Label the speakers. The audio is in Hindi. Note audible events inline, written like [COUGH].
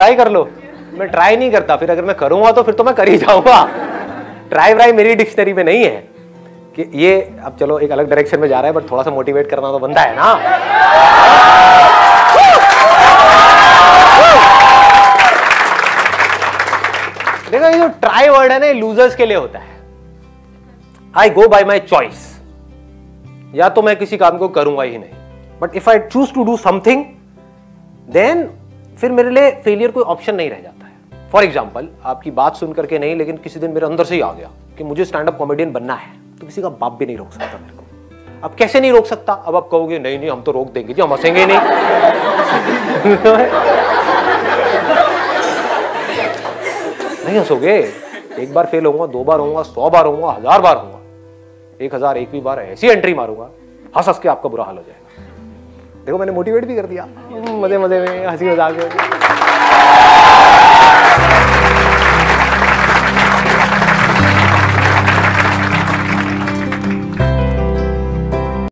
Speaker 1: ट्राई कर लो। मैं ट्राई नहीं करता। फिर अगर मैं करूँगा तो फिर तो मैं कर ही जाऊँगा। ट्राई व्राई मेरी डिक्शनरी में नहीं है कि ये, अब चलो एक अलग डायरेक्शन में जा रहा है बट थोड़ा सा मोटिवेट करना तो बनता है ना। देखो, ये जो ट्राई वर्ड है ना, ये लूजर्स के लिए होता है। आई गो बाय माई चॉइस या तो मैं किसी काम को करूँगा ही नहीं। But if I choose to do something then फिर मेरे लिए फेलियर कोई ऑप्शन नहीं रह जाता है। फॉर एग्ज़ाम्पल आपकी बात सुन करके नहीं, लेकिन किसी दिन मेरे अंदर से ही आ गया कि मुझे स्टैंड अप कॉमेडियन बनना है तो किसी का बाप भी नहीं रोक सकता मेरे को। अब कैसे नहीं रोक सकता? अब आप कहोगे, नहीं नहीं, हम तो रोक देंगे जी, हम हंसेंगे नहीं। [LAUGHS] नहीं हंसोगे। एक बार फेल होऊँगा, दो बार होऊँगा, सौ बार होऊँगा, हज़ार बार होऊँगा। एक हज़ार एक भी बार ऐसी एंट्री मारूँगा हंस हंस के आपका बुरा हाल हो जाएगा। देखो मैंने मोटिवेट भी कर दिया। हम्म, मज़े मज़े में हँसी मज़ाक में।